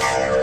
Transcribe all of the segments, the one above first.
power.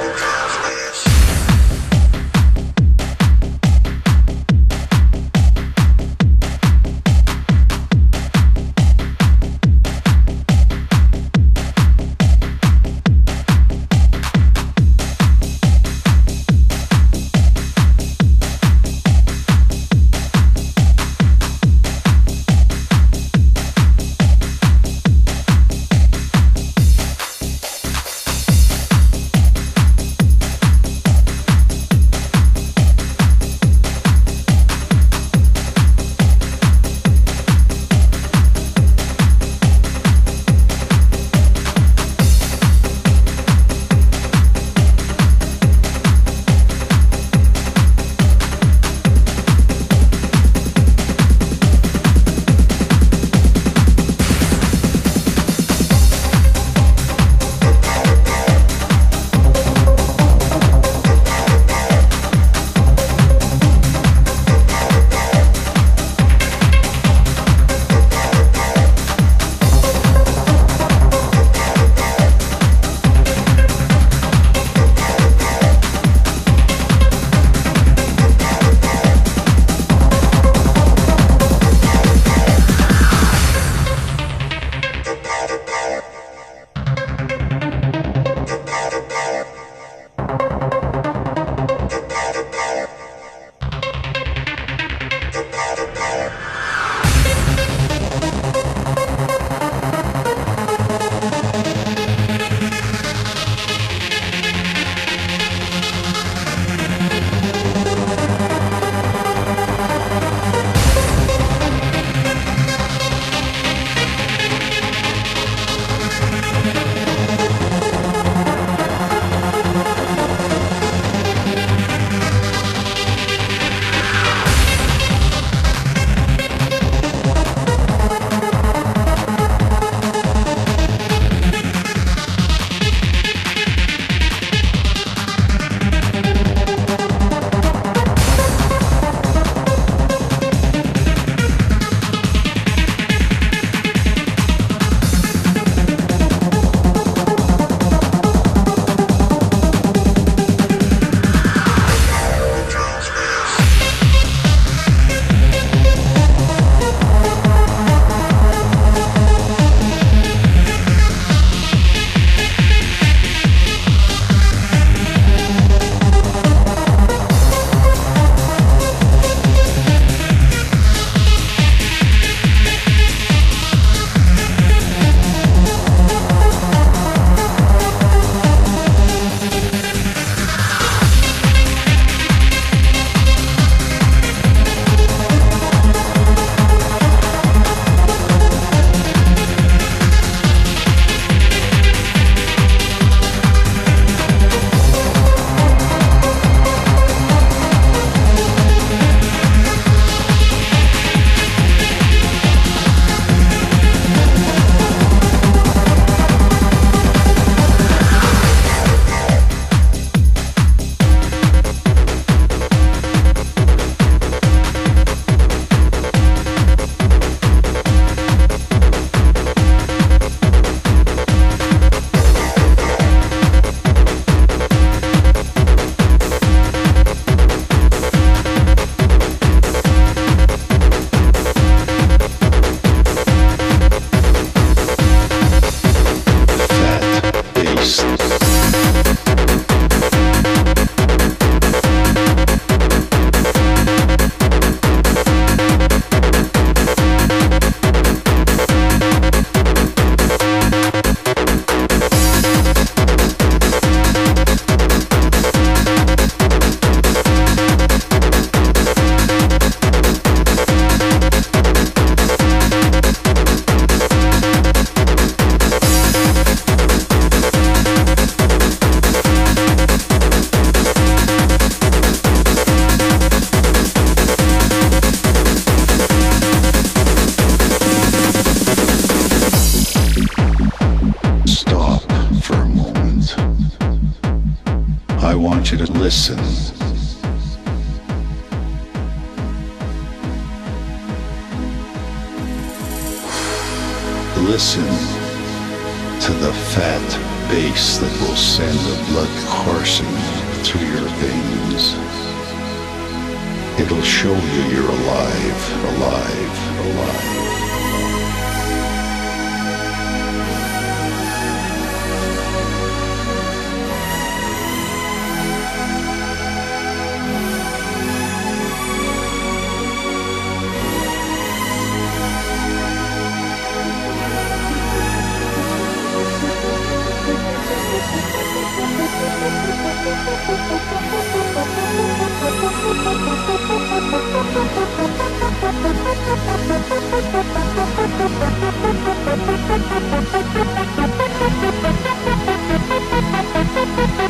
I want you to listen. Listen to the fat bass that will send the blood coursing through your veins. It'll show you you're alive, alive, alive. Listen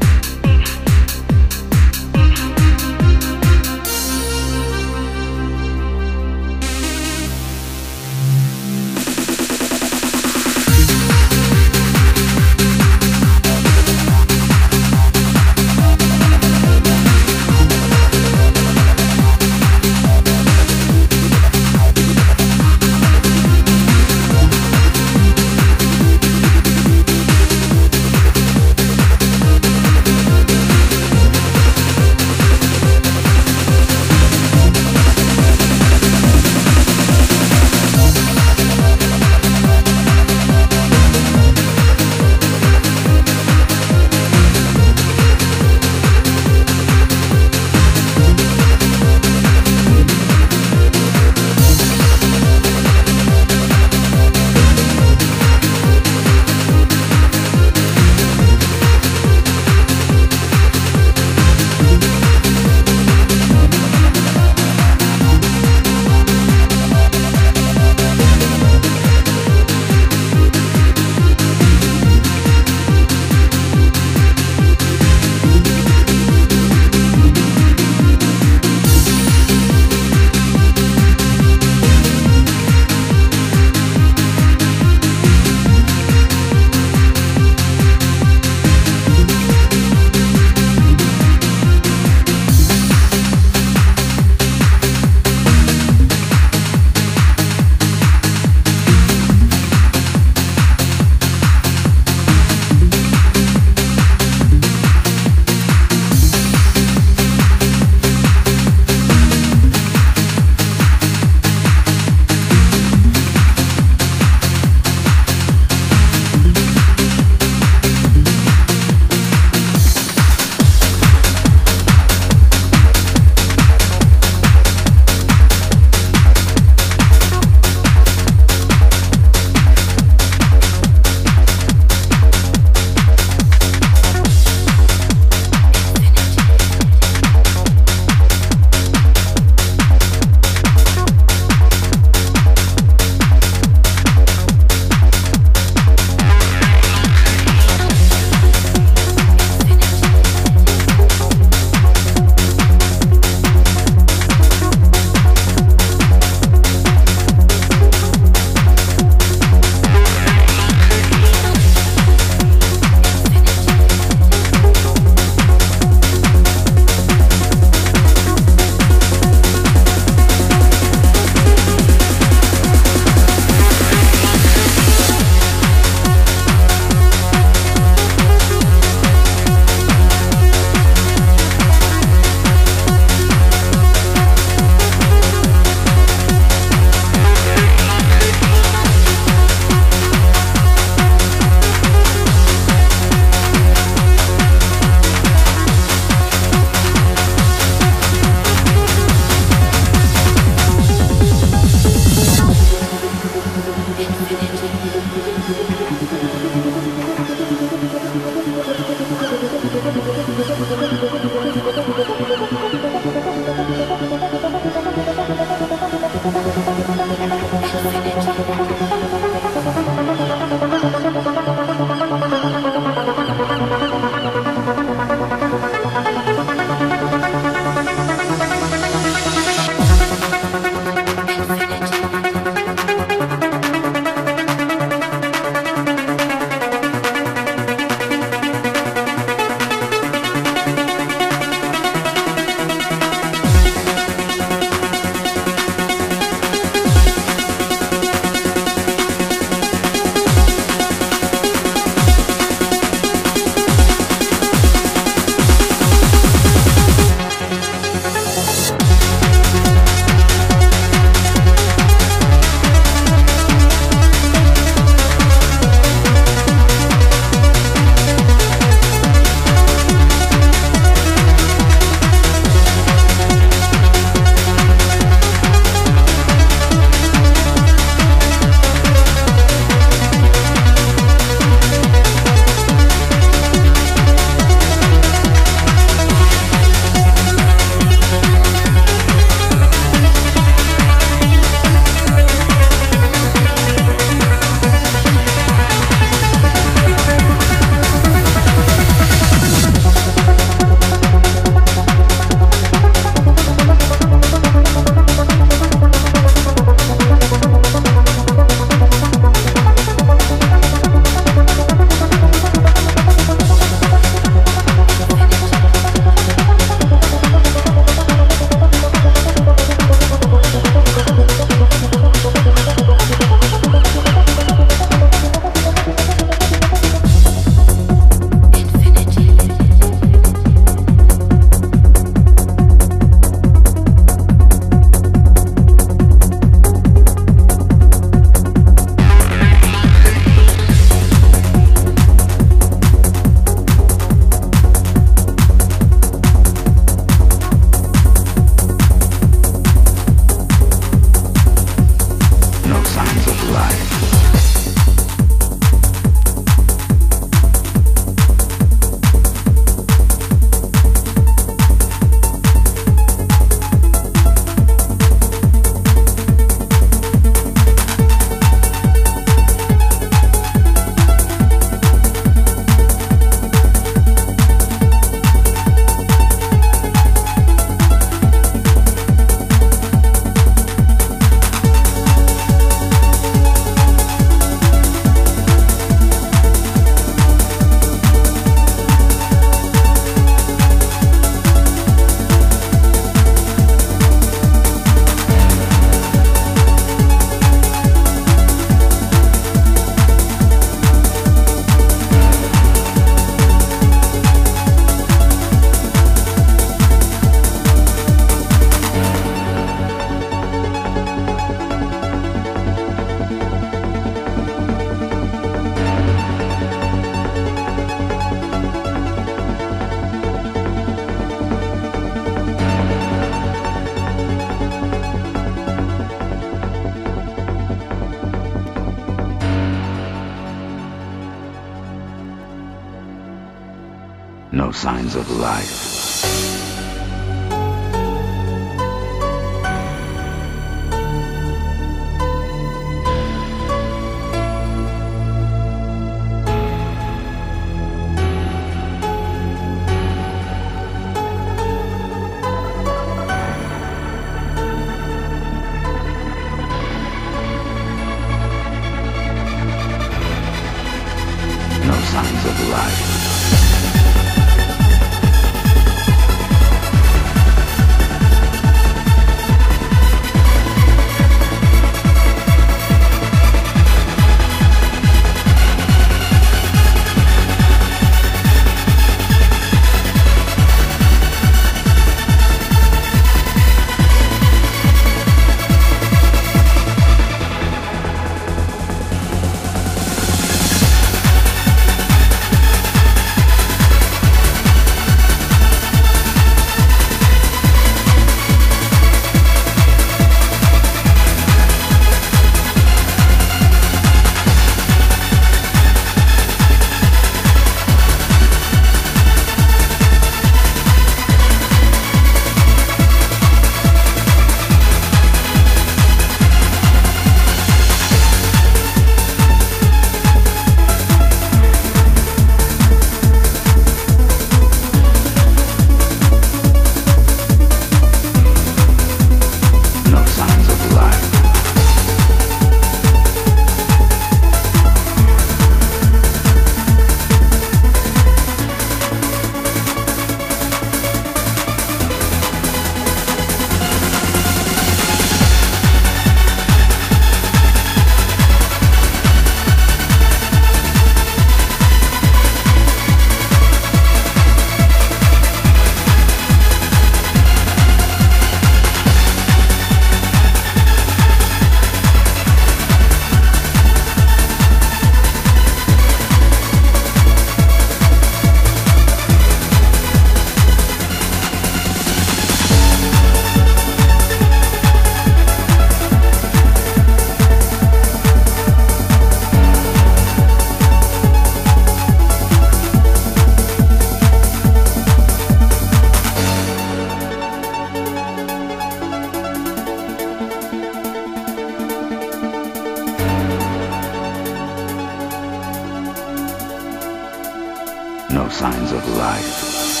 No signs of life.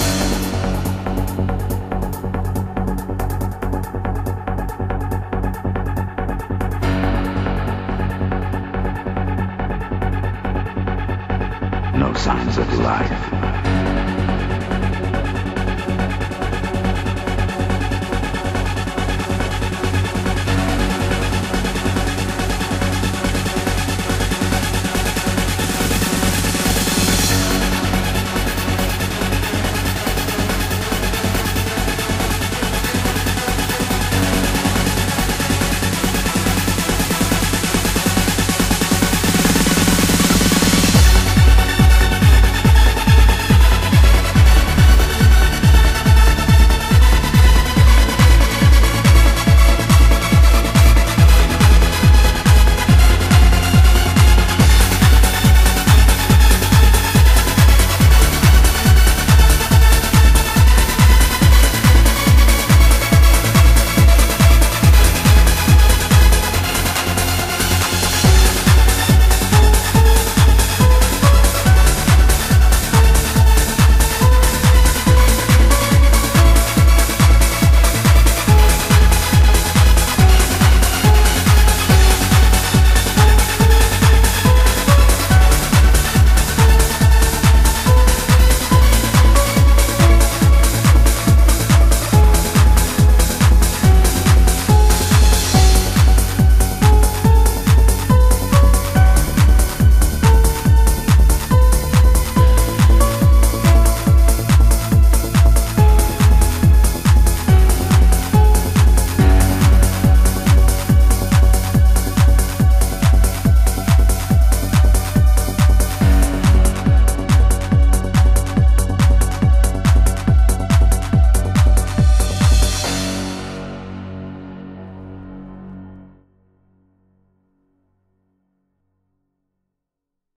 No signs of life.